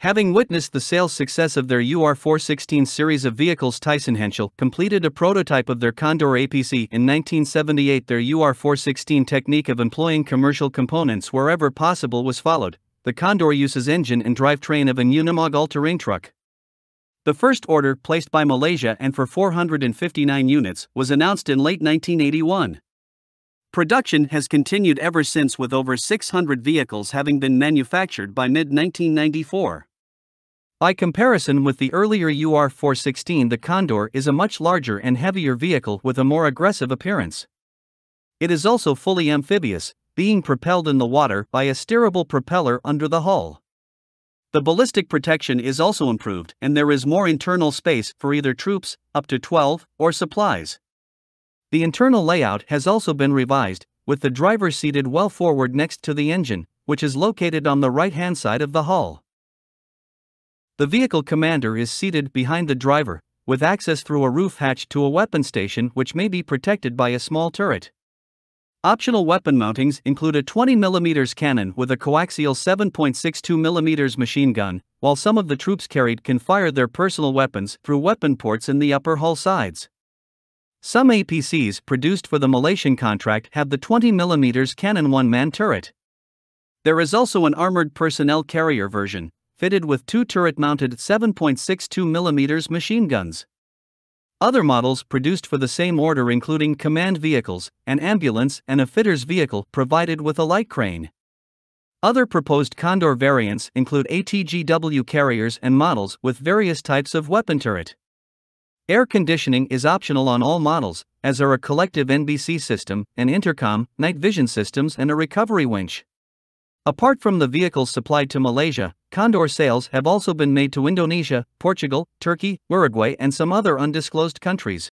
Having witnessed the sales success of their UR416 series of vehicles, Thyssen-Henschel completed a prototype of their Condor APC in 1978. Their UR416 technique of employing commercial components wherever possible was followed. The Condor uses engine and drivetrain of an Unimog all-terrain truck. The first order, placed by Malaysia and for 459 units, was announced in late 1981. Production has continued ever since with over 600 vehicles having been manufactured by mid 1994. By comparison with the earlier UR416, the Condor is a much larger and heavier vehicle with a more aggressive appearance. It is also fully amphibious, being propelled in the water by a steerable propeller under the hull. The ballistic protection is also improved, and there is more internal space for either troops, up to 12, or supplies. The internal layout has also been revised, with the driver seated well forward next to the engine, which is located on the right hand side of the hull. The vehicle commander is seated behind the driver, with access through a roof hatch to a weapon station which may be protected by a small turret. Optional weapon mountings include a 20mm cannon with a coaxial 7.62mm machine gun, while some of the troops carried can fire their personal weapons through weapon ports in the upper hull sides. Some APCs produced for the Malaysian contract have the 20mm cannon one man turret. There is also an armored personnel carrier version, fitted with two turret mounted 7.62mm machine guns. Other models produced for the same order including command vehicles, an ambulance, and a fitter's vehicle provided with a light crane. Other proposed Condor variants include ATGW carriers and models with various types of weapon turret. Air conditioning is optional on all models, as are a collective NBC system, an intercom, night vision systems, and a recovery winch. Apart from the vehicles supplied to Malaysia, Condor sales have also been made to Indonesia, Portugal, Turkey, Uruguay, and some other undisclosed countries.